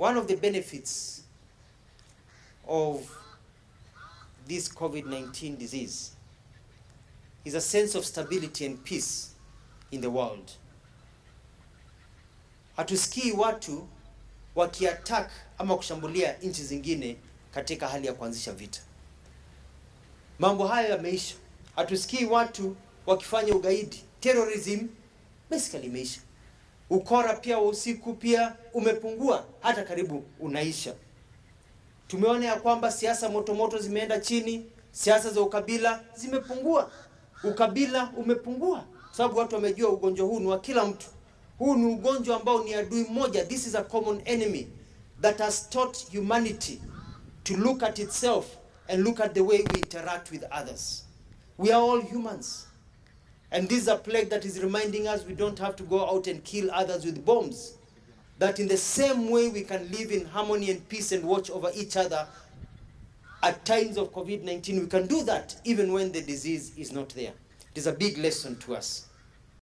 One of the benefits of this COVID 19 disease is a sense of stability and peace in the world. Hatusikii watu wakiattack ama kushambulia nchi zingine katika hali ya kuanzisha vita. Mambo hayo yameisha. Watu wakifanya ugaidi. Terrorism basically imeisha. Ukora pia wa usiku pia umepungua, hata karibu unaisha. Tumeona ya kwamba siasa motomoto zimeenda chini, siasa za ukabila zimepungua, ukabila umepungua, sababu watu wamejua ugonjwa huu ni wa kila mtu. Huu ni ugonjwa ambao ni adui mmoja. This is a common enemy that has taught humanity to look at itself and look at the way we interact with others. We are all humans. And this is a plague that is reminding us we don't have to go out and kill others with bombs. That in the same way we can live in harmony and peace and watch over each other at times of COVID 19, we can do that even when the disease is not there. It is a big lesson to us.